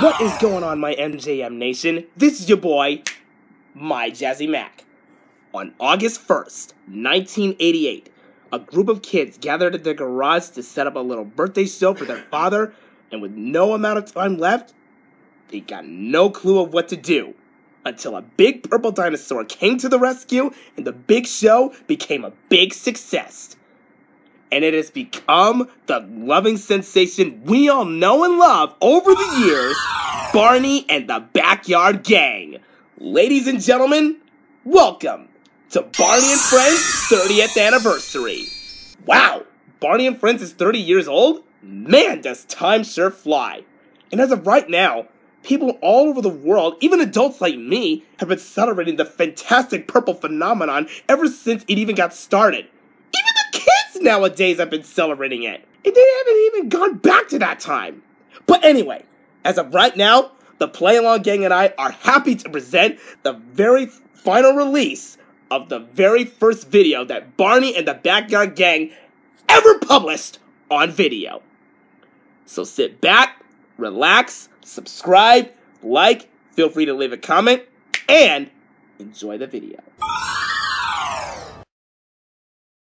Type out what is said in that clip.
What is going on, my MJM Nation? This is your boy, My Jazzy Mac. On August 1st, 1988, a group of kids gathered at their garage to set up a little birthday show for their father, and with no amount of time left, they got no clue of what to do. Until a big purple dinosaur came to the rescue, and the big show became a big success and it has become the loving sensation we all know and love over the years Barney and the Backyard Gang. Ladies and gentlemen, welcome to Barney and Friends 30th anniversary. Wow, Barney and Friends is 30 years old? Man, does time sure fly. And as of right now, people all over the world, even adults like me, have been celebrating the fantastic purple phenomenon ever since it even got started nowadays I've been celebrating it. And they haven't even gone back to that time. But anyway, as of right now, the Play Along Gang and I are happy to present the very final release of the very first video that Barney and the Backyard Gang ever published on video. So sit back, relax, subscribe, like, feel free to leave a comment, and enjoy the video.